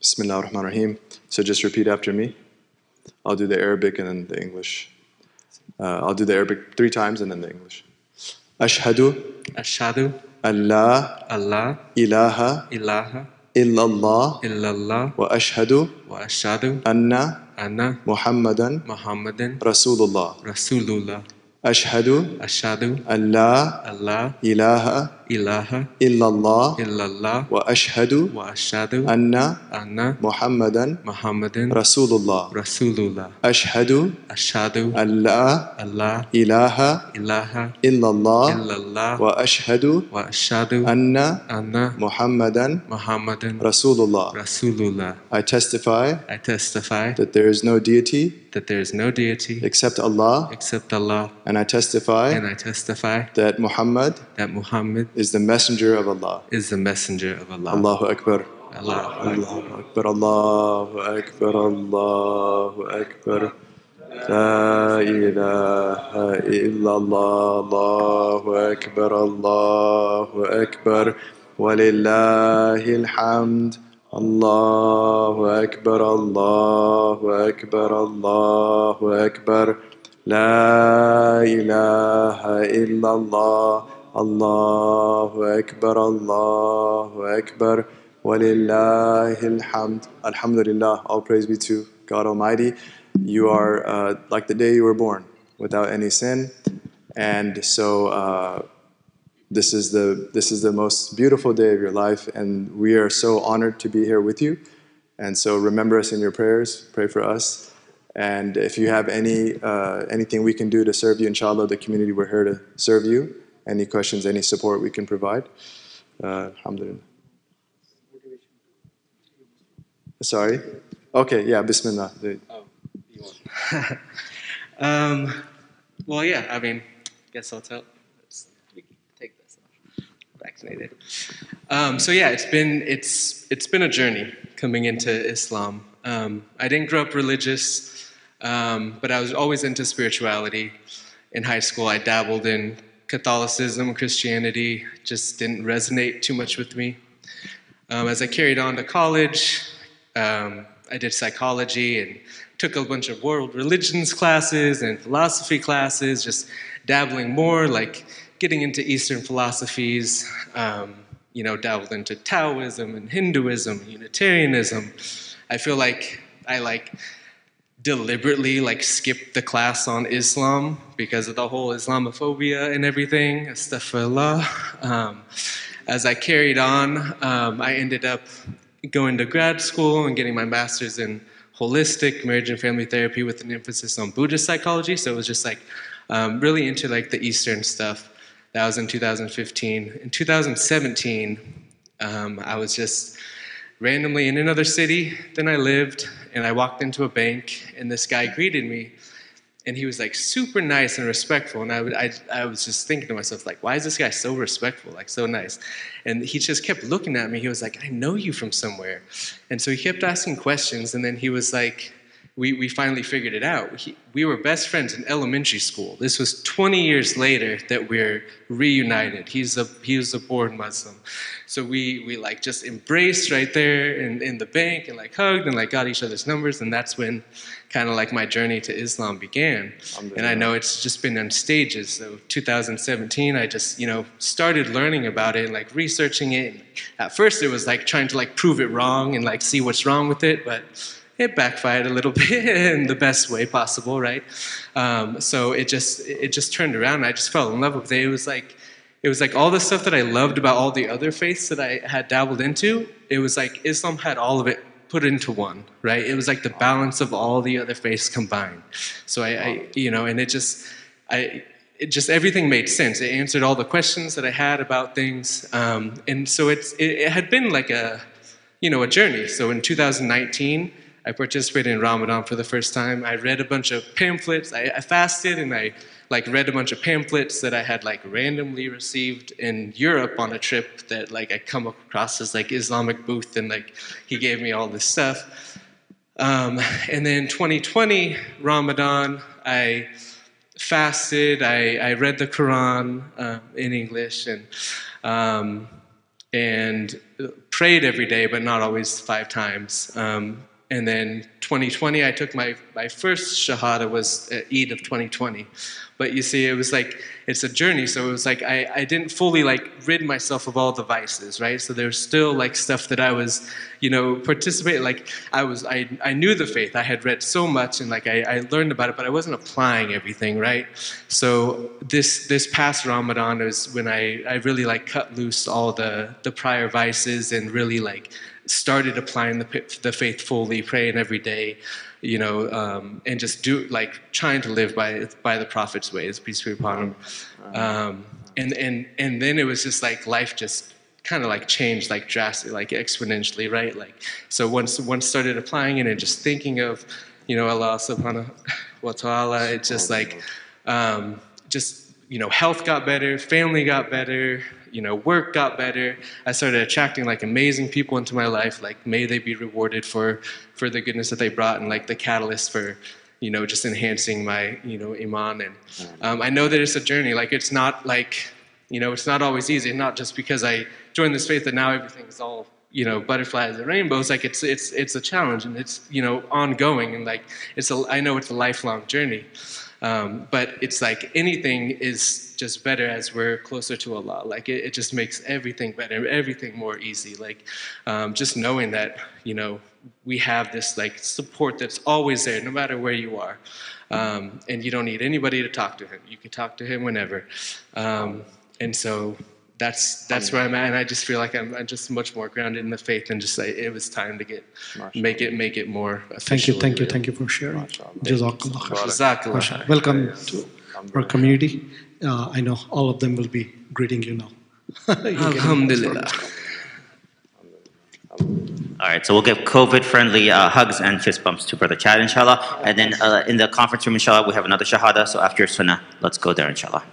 Bismillah ar-Rahman ar-Rahim. So just repeat after me. I'll do the Arabic and then the English. Uh, I'll do the Arabic three times and then the English. Ashhadu Ashhadu Allah. Allah ilaha ilaha illallah illallah wa ashhadu wa ashhadu anna anna Muhammadan Muhammadan Rasulullah. Rasulullah. Ashhadu Ashhadu Allah. Allah ilaha ilaha illallah illallah wa ashhadu wa ashhadu anna anna Muhammadan Muhammadan Rasulullah. Rasulullah. Ashhadu Ashhadu an la Allah ilaha ilaha illallah illallah wa ashhadu wa ashhadu anna anna Muhammadan Muhammadan Rasulullah. Rasulullah. I testify I testify that there is no deity that there is no deity except Allah, except Allah, and I testify and I testify that Muhammad that Muhammad is the messenger of Allah. is the messenger of Allah. Allahu Akbar. Allahu Akbar. Allahu Akbar. Allahu Akbar. La ilaha illallah. Allahu Akbar. Allahu Akbar. Walillahi alhamd. Allahu Akbar. Allahu Akbar. Allahu Akbar. La ilaha illallah. Allahu Akbar. Allahu Akbar. Walillahi alhamd. Alhamdulillah. All praise be to God Almighty. You are uh, like the day you were born, without any sin, and so uh, this is the this is the most beautiful day of your life, and we are so honored to be here with you. And so remember us in your prayers. Pray for us. And if you have any uh, anything we can do to serve you, inshallah, the community we're here to serve you. Any questions, any support we can provide. Uh, alhamdulillah. Sorry. Okay. Yeah. Bismillah. Um, well, yeah, I mean, guess I'll tell. we can Take this off. Vaccinated. Um, so yeah, it's been it's it's been a journey coming into Islam. Um, I didn't grow up religious, um, but I was always into spirituality. In high school, I dabbled in Catholicism, Christianity. Just didn't resonate too much with me. Um, as I carried on to college, um, I did psychology and took a bunch of world religions classes and philosophy classes, just dabbling more, like getting into Eastern philosophies. Um, you know, dabbled into Taoism and Hinduism, Unitarianism. I feel like I like deliberately like skipped the class on Islam because of the whole Islamophobia and everything. Astaghfirullah. Um, as I carried on, um, I ended up going to grad school and getting my master's in holistic marriage and family therapy with an emphasis on Buddhist psychology. So it was just like um, really into like the Eastern stuff. That was in 2015. In 2017, um, I was just randomly in another city than I lived, and I walked into a bank, and this guy greeted me, and he was like super nice and respectful, and I, would, I, I was just thinking to myself like, why is this guy so respectful, like so nice? And he just kept looking at me. He was like, I know you from somewhere, and so he kept asking questions, and then he was like, we, we finally figured it out. He, we were best friends in elementary school. This was 20 years later that we're reunited. He's a he was a born Muslim, so we we like just embraced right there in, in the bank and like hugged and like got each other's numbers, and that's when kind of like my journey to Islam began. And I know it's just been in stages. So 2017, I just you know started learning about it and like researching it. And at first, it was like trying to like prove it wrong and like see what's wrong with it, but it backfired a little bit in the best way possible, right? Um, so it just it just turned around. And I just fell in love with it. It was like it was like all the stuff that I loved about all the other faiths that I had dabbled into. It was like Islam had all of it put into one, right? It was like the balance of all the other faiths combined. So I, I you know, and it just I it just everything made sense. It answered all the questions that I had about things, um, and so it's it, it had been like a you know a journey. So in 2019. I participated in Ramadan for the first time. I read a bunch of pamphlets. I, I, fasted and I like read a bunch of pamphlets that I had like randomly received in Europe on a trip that like I come across this like Islamic booth and like he gave me all this stuff. Um, and then 2020 Ramadan, I fasted. I, I read the Quran uh, in English and. Um, and prayed every day, but not always five times. Um, and then 2020, I took my, my first Shahada was uh, Eid of 2020. But you see, it was like, it's a journey. So it was like, I, I didn't fully like rid myself of all the vices, right? So there's still like stuff that I was, you know, participating. Like I was, I, I knew the faith. I had read so much and like I, I learned about it, but I wasn't applying everything, right? So this, this past Ramadan is when I, I really like cut loose all the, the prior vices and really like started applying the, the faith fully, praying every day, you know, um, and just do like trying to live by by the Prophet's ways, peace be upon him. Um, and and and then it was just like life just kind of like changed like drastically, like exponentially, right? Like so once once started applying it and just thinking of, you know, Allah Subhanahu wa Taala, it's just like, um, just you know, health got better, family got better, you know, work got better. I started attracting like amazing people into my life. Like, may they be rewarded for for the goodness that they brought and like the catalyst for, you know, just enhancing my you know iman. And um, I know that it's a journey. Like, it's not like, you know, it's not always easy. Not just because I joined this faith that now everything's all you know butterflies and rainbows like it's it's it's a challenge and it's you know ongoing and like it's a i know it's a lifelong journey um, but it's like anything is just better as we're closer to Allah. Like it, it just makes everything better, everything more easy. Like um, just knowing that you know we have this like support that's always there, no matter where you are, um, and you don't need anybody to talk to him. You can talk to him whenever, um, and so that's that's where I'm at, and I just feel like I'm, I'm just much more grounded in the faith, and just like it was time to get make it make it more. Thank you, official. thank you, thank you for sharing. Jazakallah khair. Jazakallah. Mashallah. Welcome to our community. Uh, I know all of them will be greeting you now. You can- Alhamdulillah. All right, so we'll give COVID-friendly uh, hugs and fist bumps to Brother Chad, inshallah. And then uh, in the conference room, inshallah, we have another shahada. So after sunnah, let's go there, inshallah.